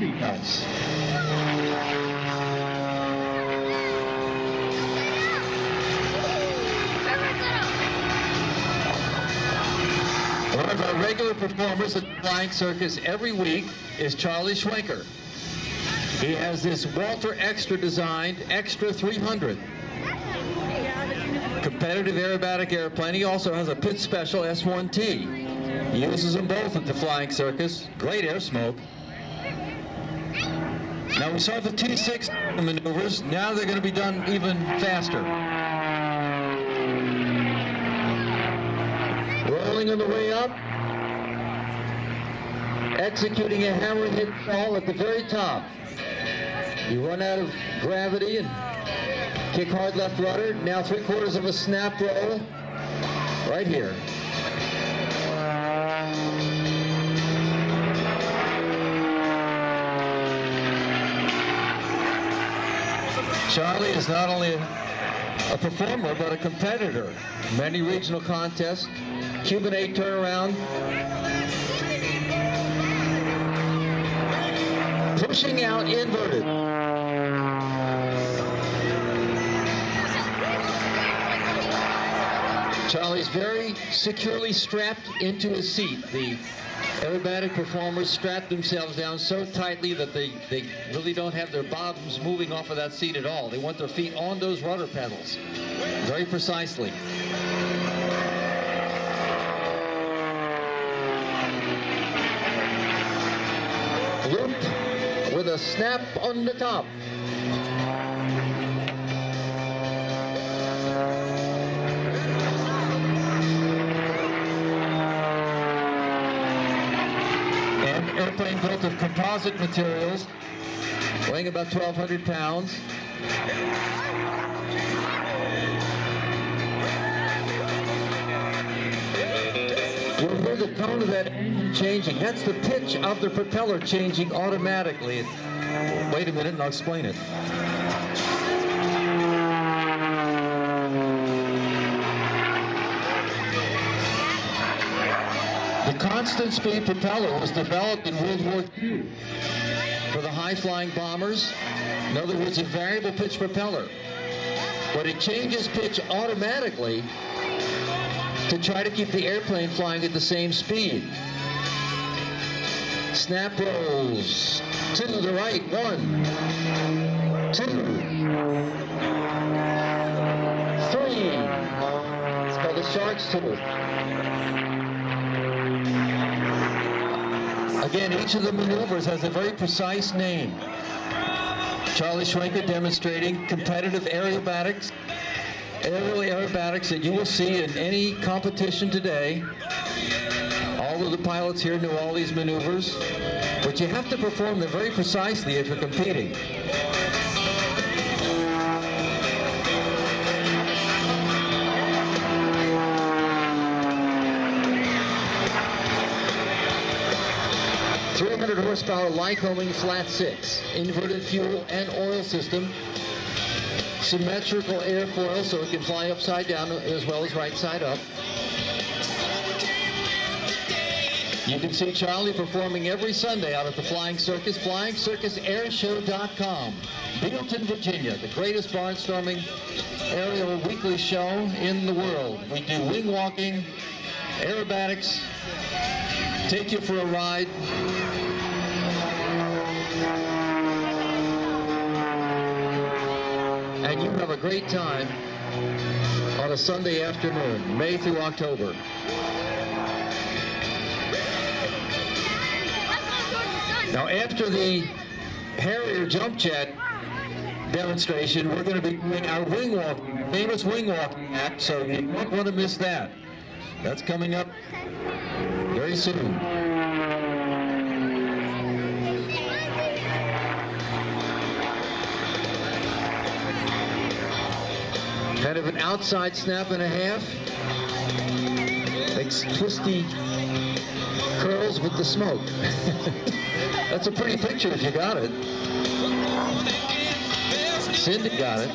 One of our regular performers at the Flying Circus every week is Charlie Schwenker. He has this Walter Extra designed Extra 300 competitive aerobatic airplane. He also has a Pitts Special S1T. He uses them both at the Flying Circus. Great air smoke. Now we saw the T6 maneuvers. Now they're going to be done even faster. Rolling on the way up. Executing a hammerhead fall at the very top. You run out of gravity and kick hard left rudder. Now three quarters of a snap roll. Right here. Charlie is not only a performer, but a competitor. Many regional contests, Cuban 8 turnaround, pushing out inverted. Charlie's very securely strapped into his seat. The aerobatic performers strap themselves down so tightly that they, they really don't have their bottoms moving off of that seat at all. They want their feet on those rudder pedals very precisely. Looped with a snap on the top. Built of composite materials, weighing about 1,200 pounds. You'll hear the tone of that engine changing. That's the pitch of the propeller changing automatically. Wait a minute and I'll explain it. Constant speed propeller was developed in World War II for the high flying bombers. In other words, a variable pitch propeller. But it changes pitch automatically to try to keep the airplane flying at the same speed. Snap rolls. To the right. One. Two. Three. It's called the shark's tooth. Again, each of the maneuvers has a very precise name. Charlie Schwenker demonstrating competitive aerobatics, aerial aerobatics that you will see in any competition today. All of the pilots here know all these maneuvers, but you have to perform them very precisely if you're competing. Three hundred horsepower Lycoming flat six, inverted fuel and oil system, symmetrical airfoil so it can fly upside down as well as right side up. You can see Charlie performing every Sunday out at the Flying Circus, flyingcircusairshow.com. Bealeton, Virginia, the greatest barnstorming aerial weekly show in the world. We do wing walking, aerobatics, take you for a ride. Great time on a Sunday afternoon, May through October. Now, after the Harrier jump jet demonstration, we're going to be doing our wing walking, famous wing walking act, so you don't want to miss that. That's coming up very soon. Kind of an outside snap and a half. Makes twisty curls with the smoke. That's a pretty picture if you got it. Cindy got it.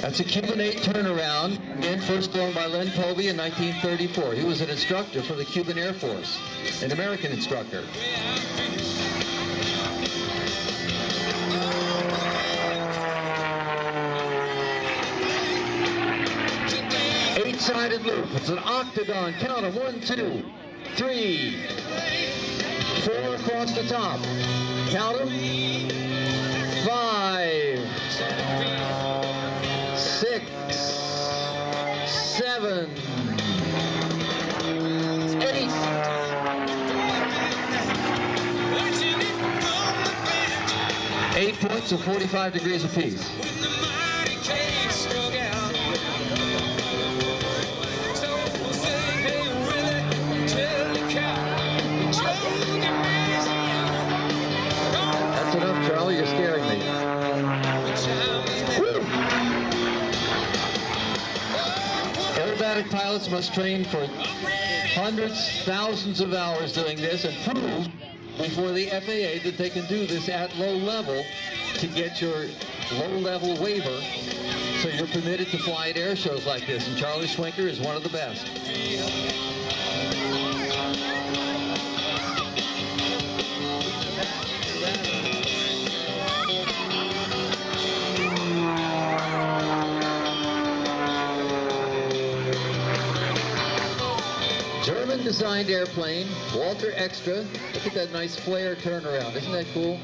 That's a Cuban 8 turnaround, again first flown by Len Povey in 1934. He was an instructor for the Cuban Air Force, an American instructor. Eight-sided loop. It's an octagon. Count them. One, two, three, four across the top. Count them. Five, six, seven, eight. Eight points of 45 degrees apiece. Pilots must train for hundreds, thousands of hours doing this and prove before the FAA that they can do this at low level to get your low level waiver so you're permitted to fly at air shows like this. And Charlie Schwenker is one of the best. German designed airplane, Walter Extra. Look at that nice flare turnaround. Isn't that cool?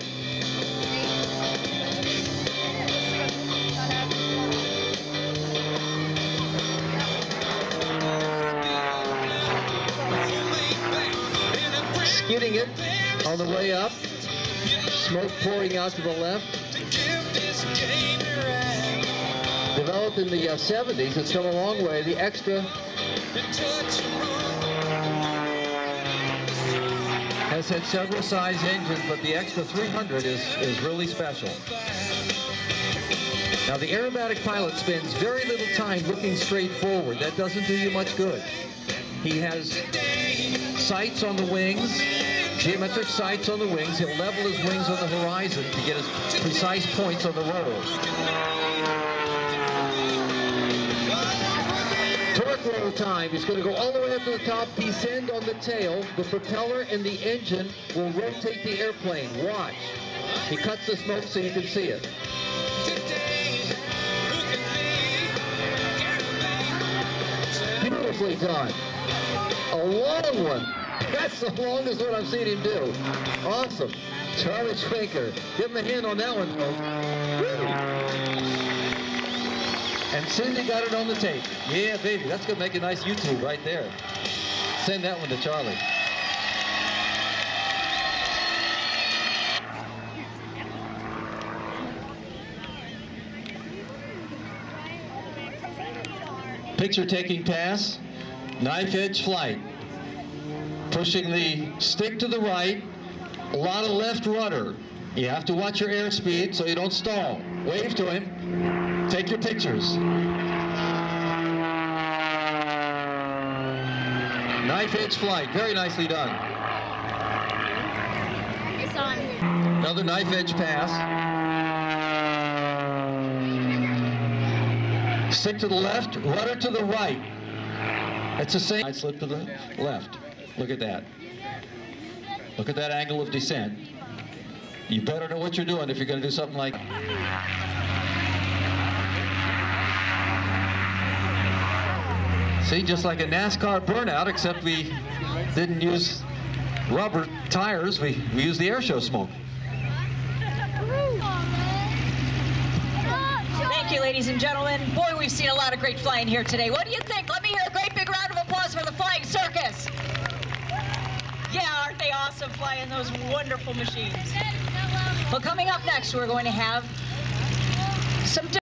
Skidding it on the way up. Smoke pouring out to the left. Developed in the uh, 70s. It's come a long way. The Extra has had several size engines, but the Extra 300 is, is really special. Now, the aerobatic pilot spends very little time looking straight forward. That doesn't do you much good. He has sights on the wings, geometric sights on the wings. He'll level his wings on the horizon to get his precise points on the roll. Torque roll time. He's going to go all the way up to the top, descend on the tail. The propeller and the engine will rotate the airplane. Watch. He cuts the smoke so you can see it. Beautifully done. A long one. That's the longest one I've seen him do. Awesome. Charlie Schwenker. Give him a hand on that one, folks. And Cindy got it on the tape. Yeah, baby. That's to make a nice YouTube right there. Send that one to Charlie. Picture taking pass, knife edge flight. Pushing the stick to the right, a lot of left rudder. You have to watch your airspeed so you don't stall. Wave to him. Take your pictures. Knife edge flight. Very nicely done. Another knife edge pass. Stick to the left, rudder to the right. It's the same. I slip to the left. Look at that. Look at that angle of descent. You better know what you're doing if you're going to do something like See, just like a NASCAR burnout, except we didn't use rubber tires, we, we used the air show smoke. Thank you, ladies and gentlemen. Boy, we've seen a lot of great flying here today. What do you think? Let me hear a great big round of applause for the Flying Circus. Yeah, aren't they awesome flying those wonderful machines? Well, coming up next, we're going to have some.